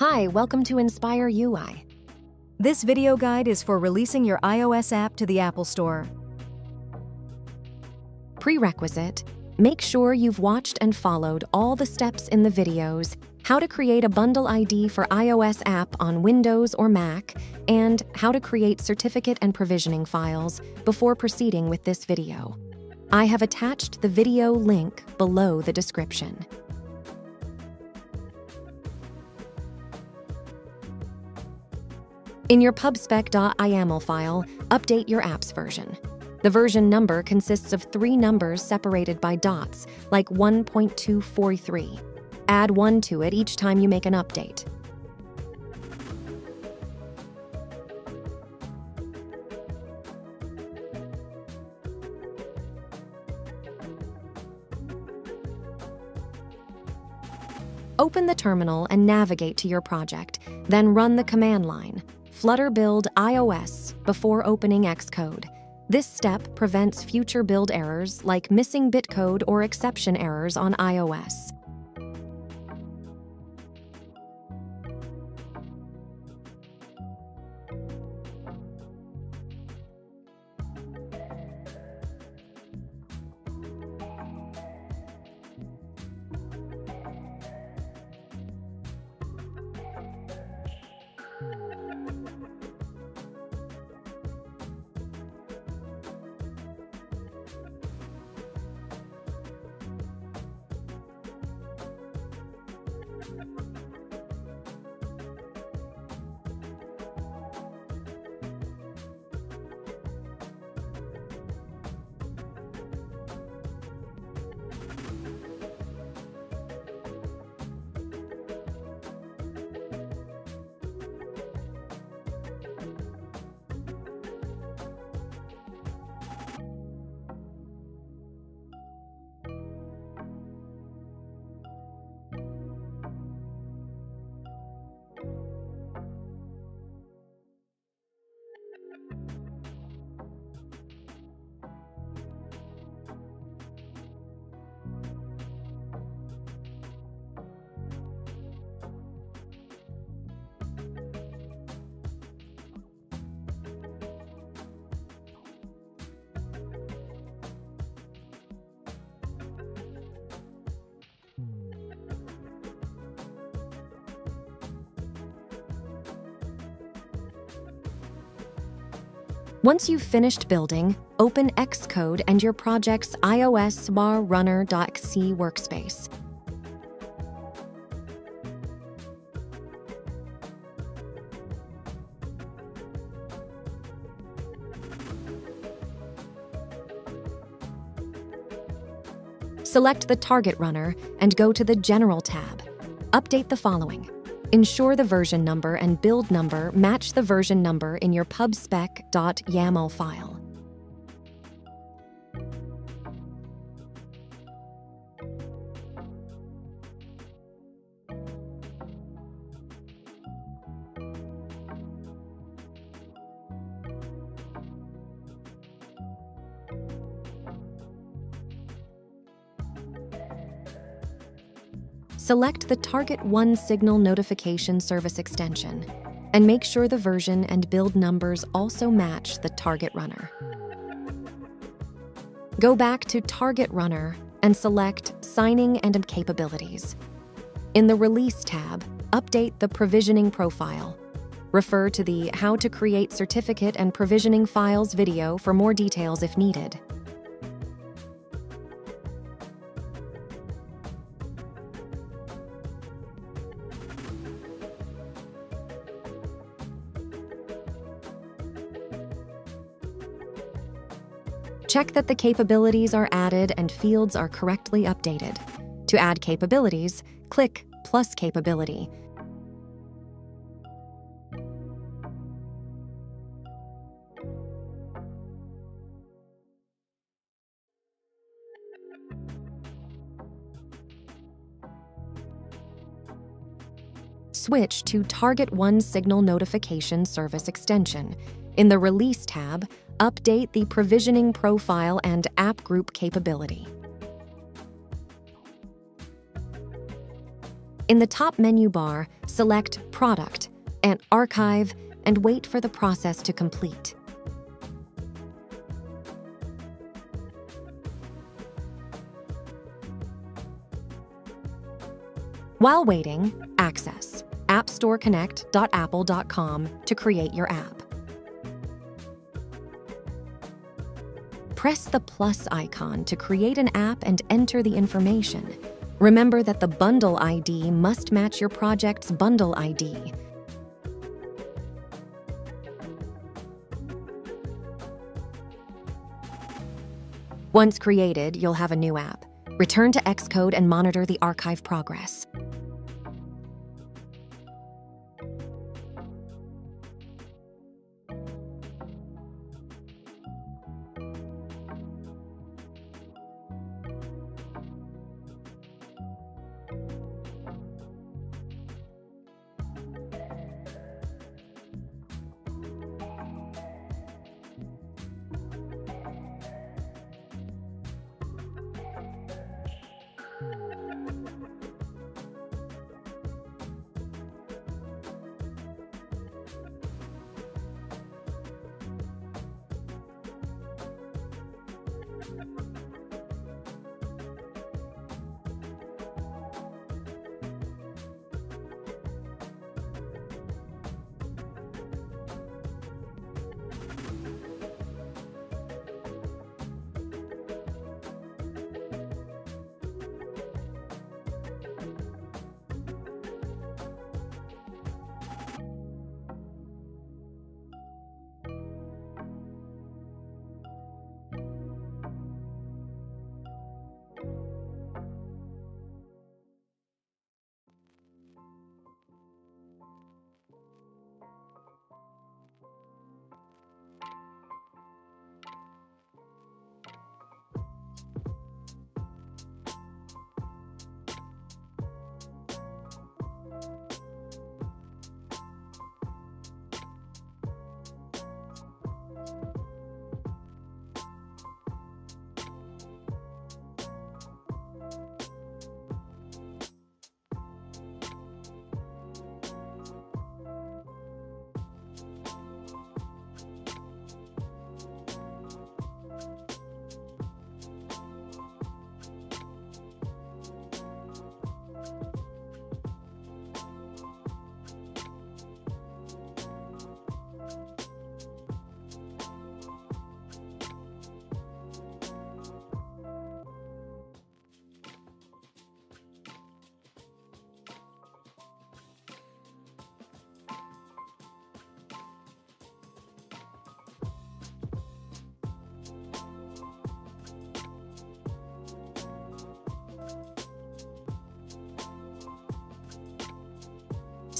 Hi, welcome to Inspire UI. This video guide is for releasing your iOS app to the Apple Store. Prerequisite Make sure you've watched and followed all the steps in the videos how to create a bundle ID for iOS app on Windows or Mac, and how to create certificate and provisioning files before proceeding with this video. I have attached the video link below the description. In your pubspec.yaml file, update your app's version. The version number consists of three numbers separated by dots, like 1.243. Add one to it each time you make an update. Open the terminal and navigate to your project, then run the command line flutter build iOS before opening Xcode. This step prevents future build errors like missing bitcode or exception errors on iOS. Once you've finished building, open Xcode and your project's iOS bar runner.c workspace. Select the target runner and go to the General tab. Update the following. Ensure the version number and build number match the version number in your pubspec.yaml file. Select the Target One Signal Notification Service extension, and make sure the version and build numbers also match the target runner. Go back to Target Runner and select Signing and Capabilities. In the Release tab, update the Provisioning Profile. Refer to the How to Create Certificate and Provisioning Files video for more details if needed. Check that the capabilities are added and fields are correctly updated. To add capabilities, click Plus Capability. Switch to Target One Signal Notification Service extension. In the Release tab, update the provisioning profile and app group capability. In the top menu bar, select Product and Archive and wait for the process to complete. While waiting, access appstoreconnect.apple.com to create your app. Press the plus icon to create an app and enter the information. Remember that the bundle ID must match your project's bundle ID. Once created, you'll have a new app. Return to Xcode and monitor the archive progress.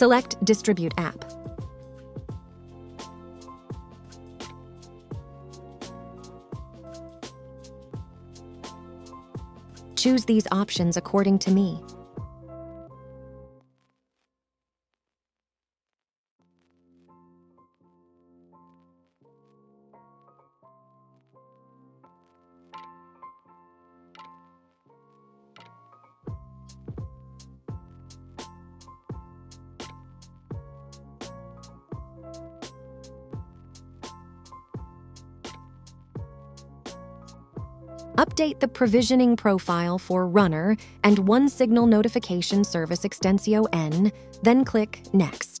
Select Distribute App. Choose these options according to me. Update the provisioning profile for Runner and One Signal Notification Service Extensio N, then click Next.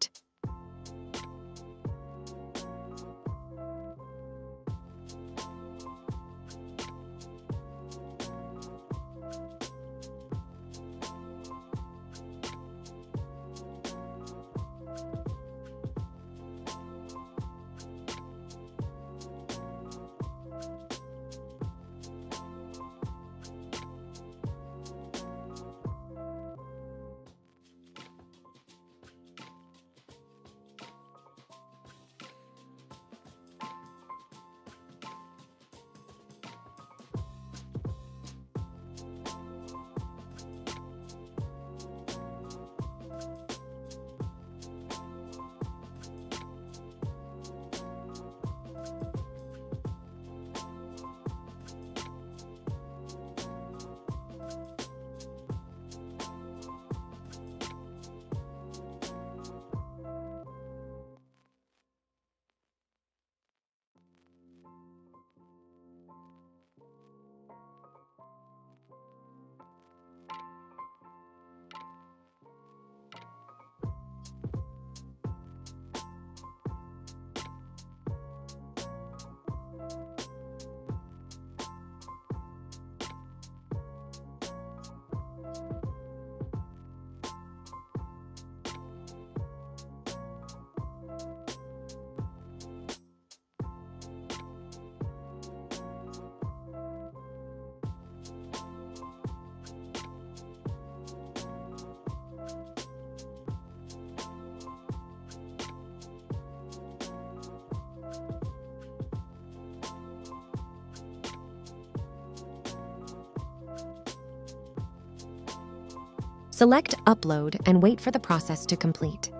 Select Upload and wait for the process to complete.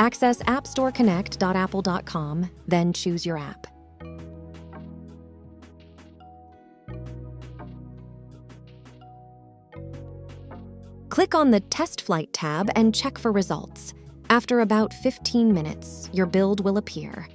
Access appstoreconnect.apple.com, then choose your app. Click on the Test Flight tab and check for results. After about 15 minutes, your build will appear.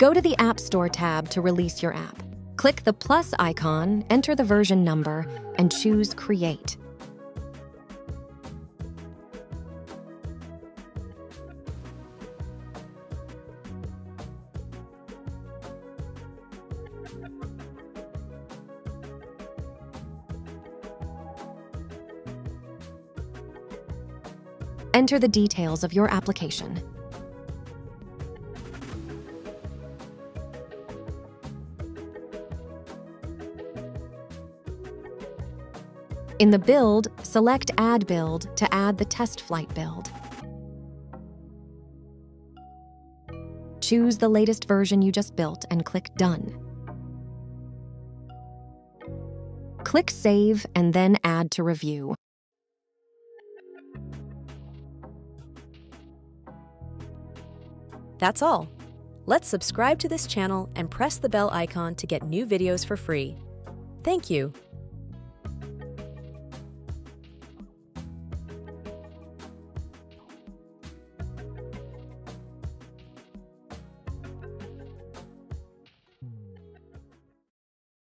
Go to the App Store tab to release your app. Click the plus icon, enter the version number, and choose Create. Enter the details of your application. In the build, select Add Build to add the test flight build. Choose the latest version you just built and click Done. Click Save and then Add to Review. That's all. Let's subscribe to this channel and press the bell icon to get new videos for free. Thank you.